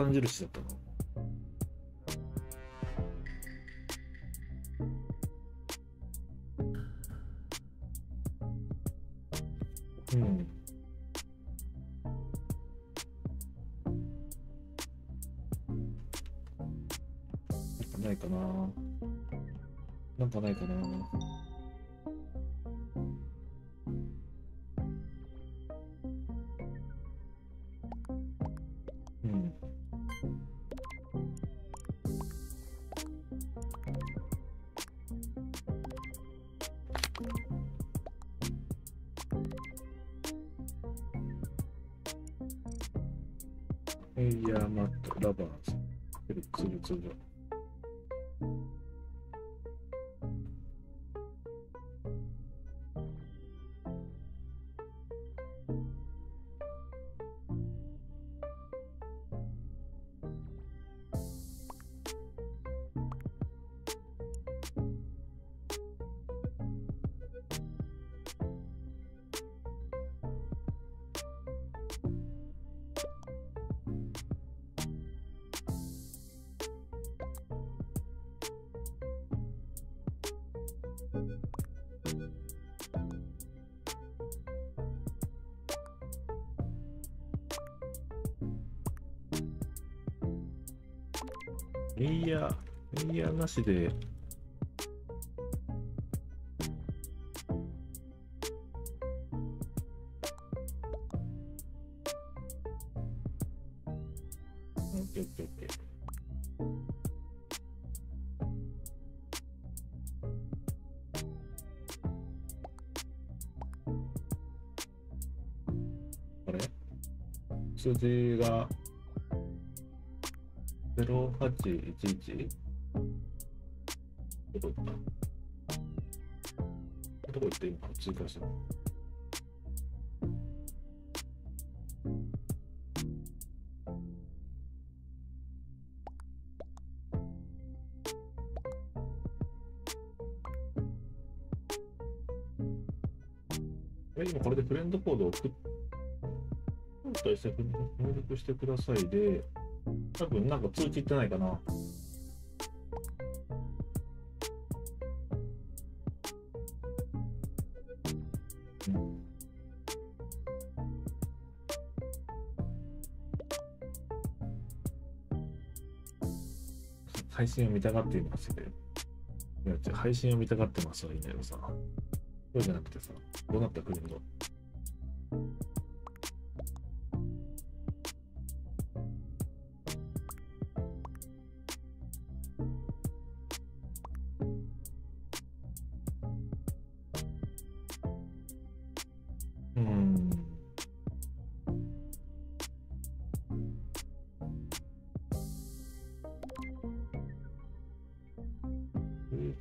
3印だったの。るレ。イヤー、レイヤーなしで、数字が0811どこ行った？どこ行って今追加した今これでフレンドコードを送って対策に入力してくださいで、多分なんか通知いってないかな。配信を見たがっていますよ。いや、違う配信を見たがってますはいいんだけどさ。そうじゃなくてさ、どうなったフレン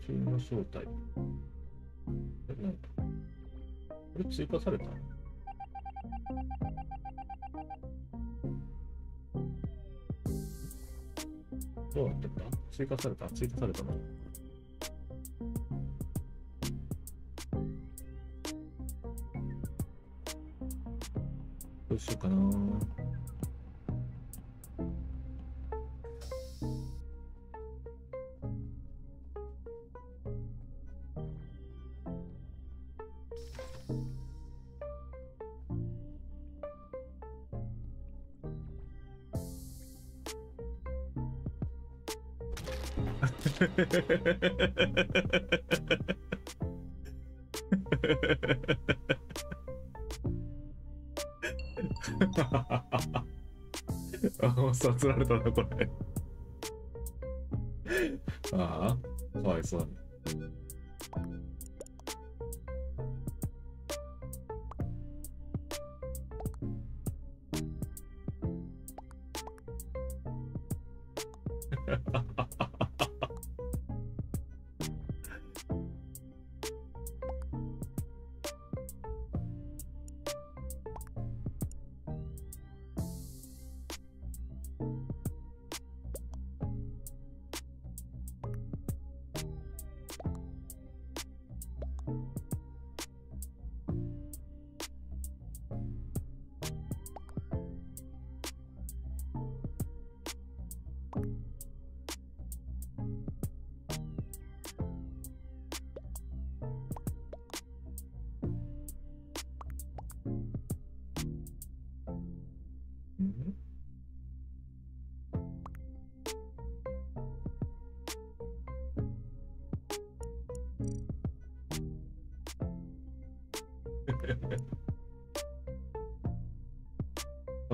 中の正体。え、なんか。これ追加された？どうなってんだ追加された？追加されたの？どうしようかな。あ、あさつられたな、これ。ああ、かわいそうに。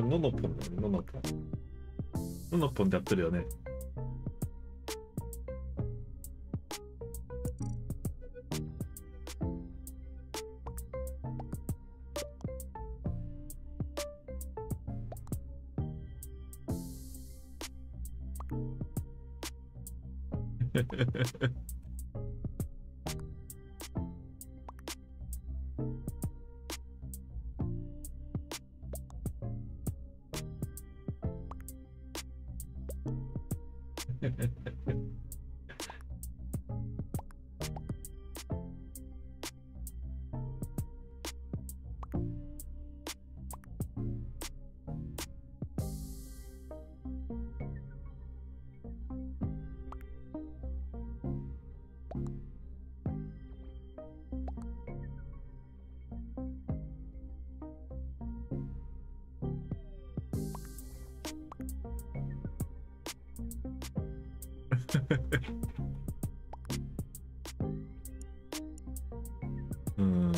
ののぽんだよね、ののぽん。ののぽんでやってるよね。うん。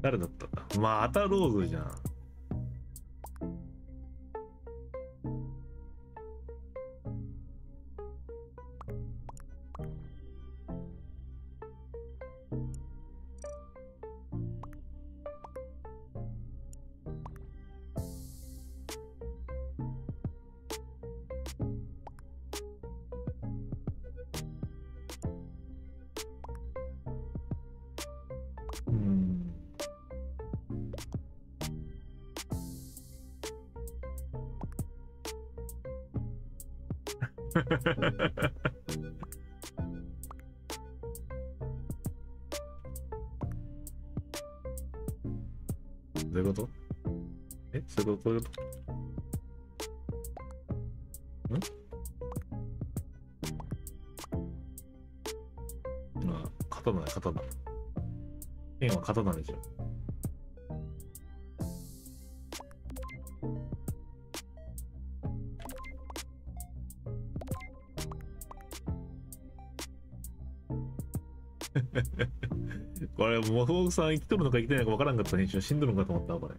誰だったんだ？またローズじゃん。どういうこと？え？そういうこと？どういうこと？ん？まあ、刀だ、刀。剣は刀でしょ。もう、もふもふさん生きとるのか生きてないのか分からんかった編集しんどるんかと思ったわ、これ。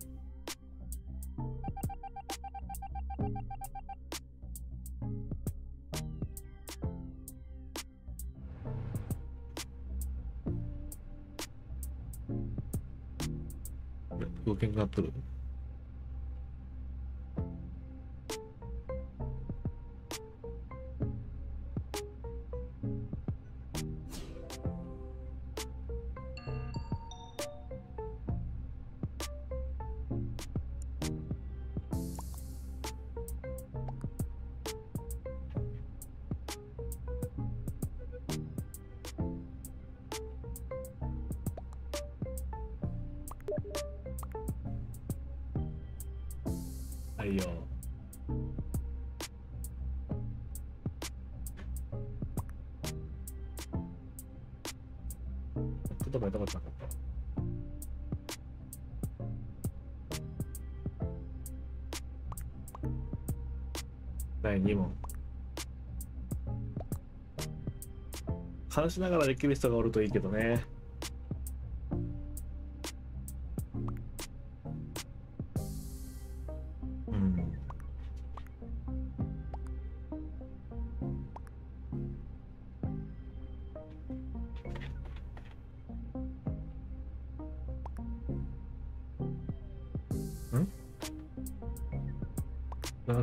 いよ。言葉痛かったなかった。第2問。話しながらできる人がおるといいけどね。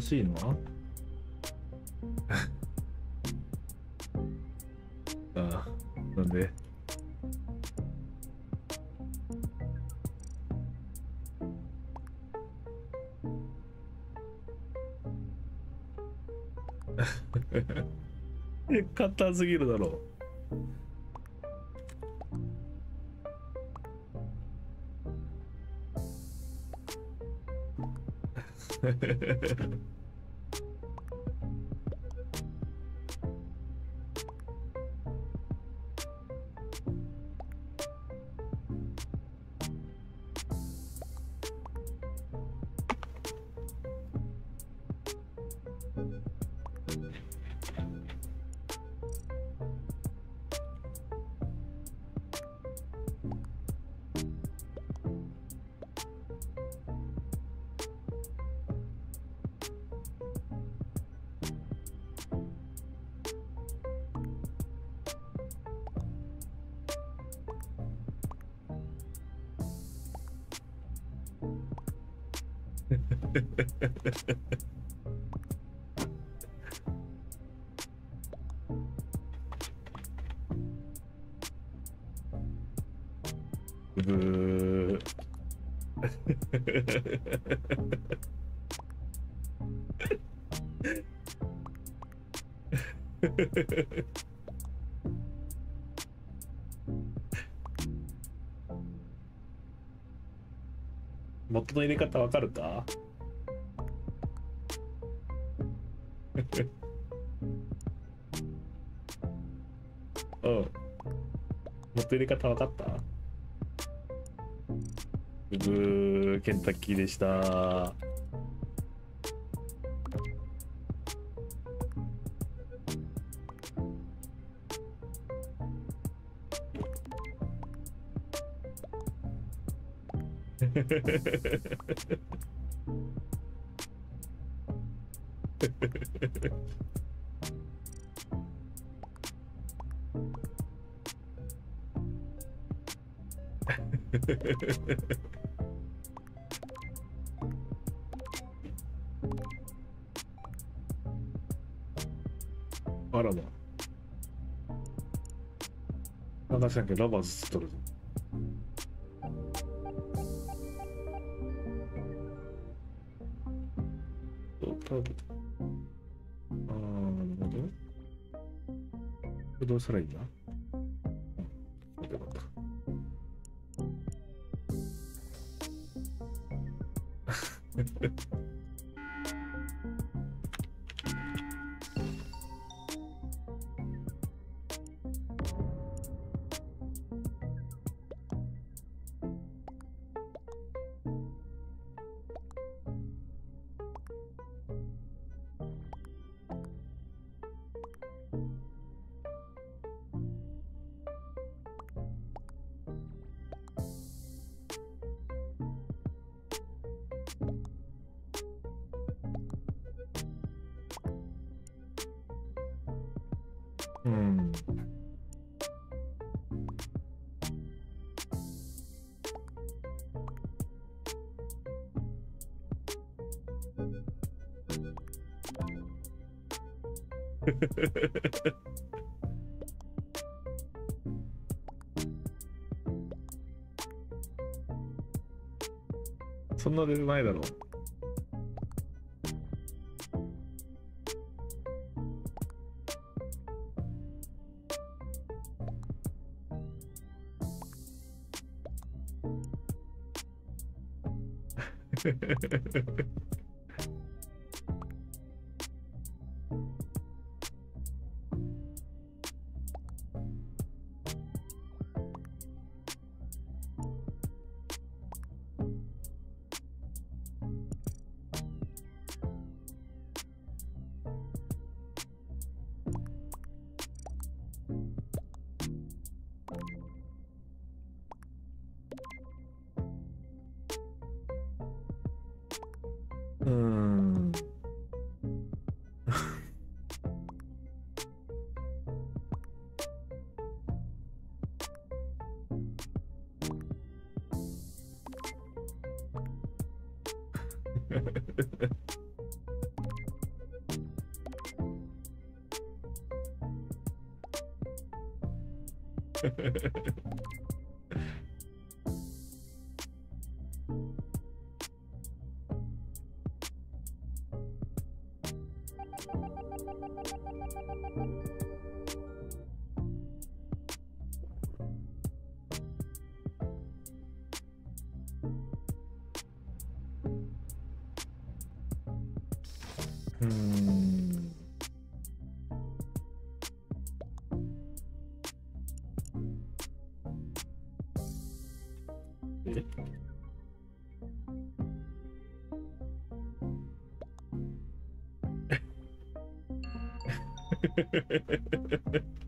しいの？は ああ、なんで？え、簡単すぎるだろう。Ha ha ha ha ha. 元の入れ方わかるか？うん。元入れ方わかった？ブー、ケンタッキーでした。あらま。長崎ラバーズつっとるぞ。これいいんだうんよかった。そんな出てないだろう。う Hmm.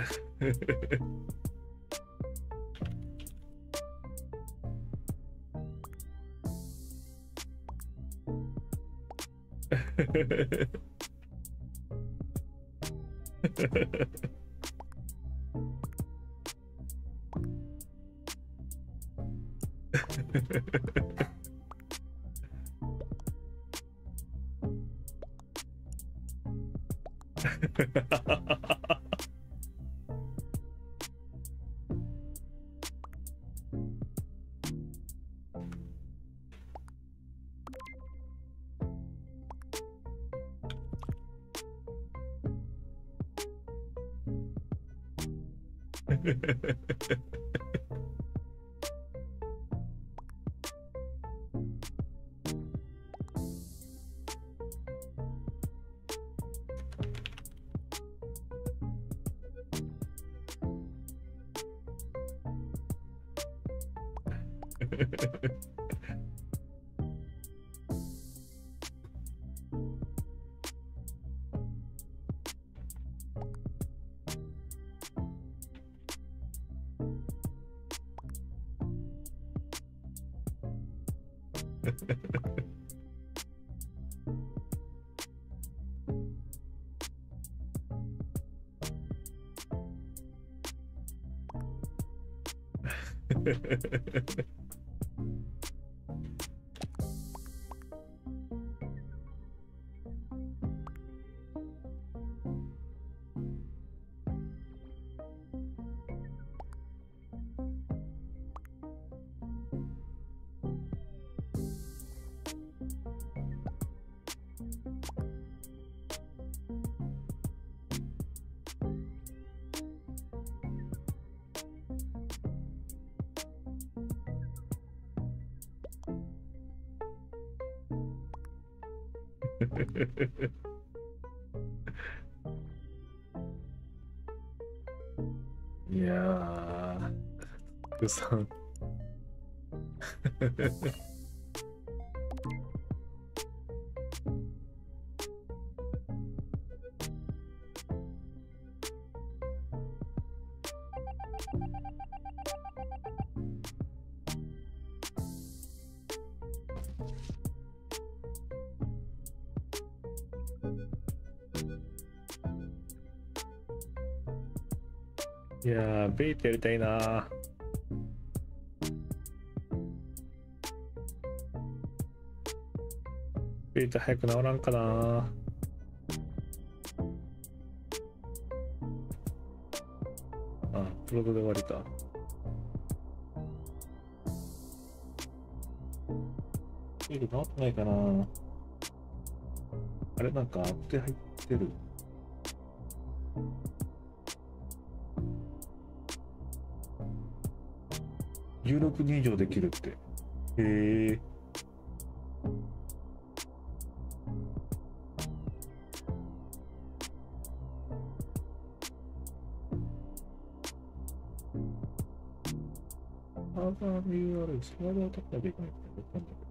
Ha ha ha ha ha. Ha ha ha ha ha ha. いやー、うさん。いやー、ベイトやりたいなベイト早く治らんかなあ、プロトで終わりか。ベイト治ってないかなあれなんかアップデ入ってる。16人以上できるって。へえ。サーバー URL、サーバーを取らなきないってことなんだけど。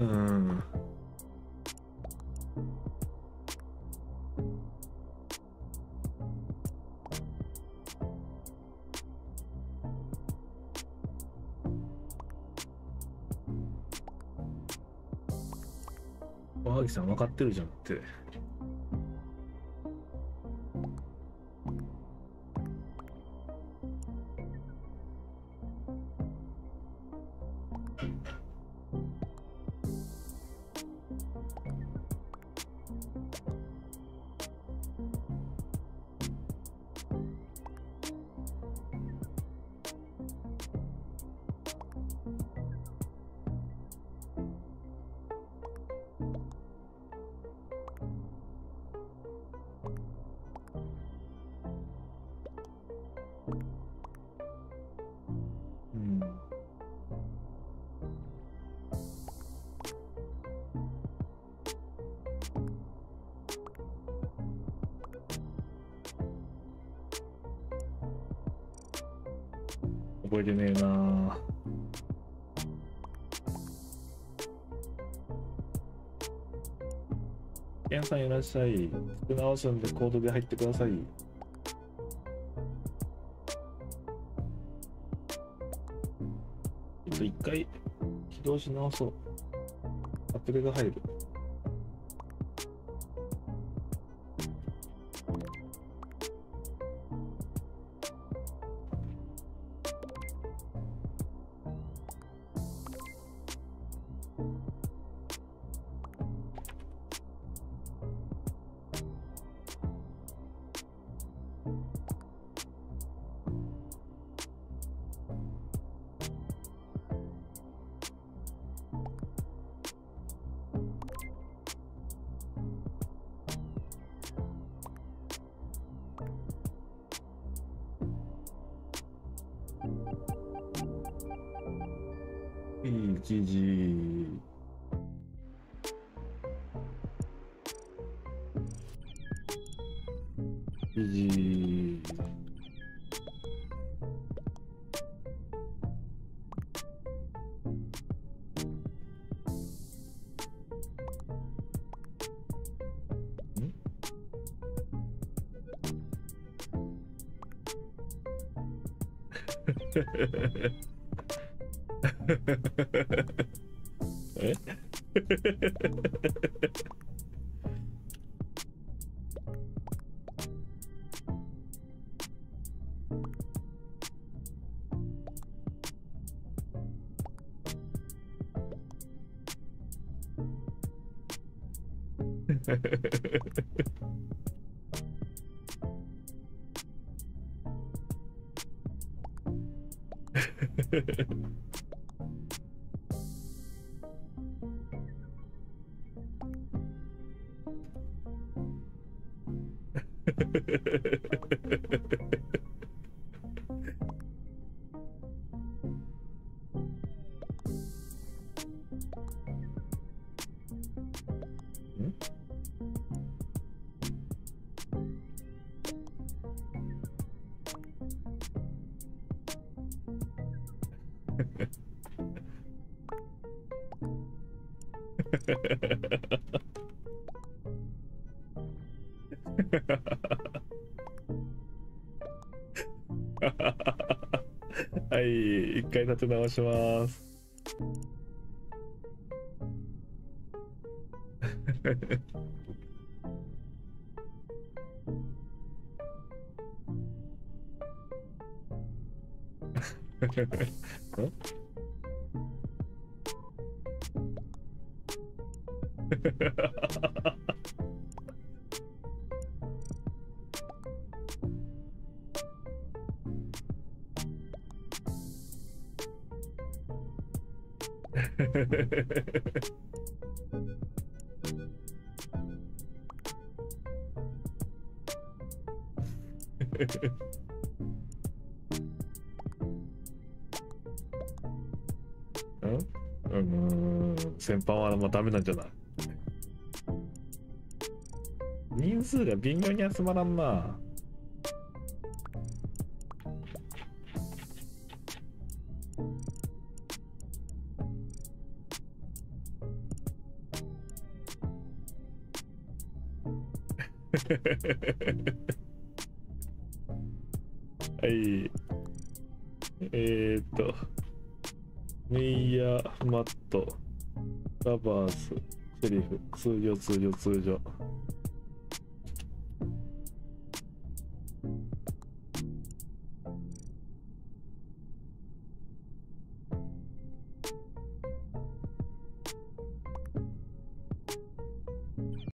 うさん分かってるじゃんって。覚えてねえなケンさんいらっしゃい。作直すんでコードで入ってください。ちょっと一回起動し直そう。アップデート入る。1時え？Ha ha ha ha ha ha. はい、一回立て直します。ん うん、先般はもうダメなんじゃない？人数が微妙に集まらんな。はい。えー、っと、メイヤー、マット、ラバース、セリフ、通常、通常、通常。